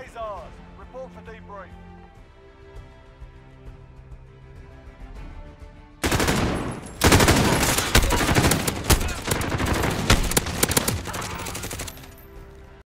Day's. Report for debrief.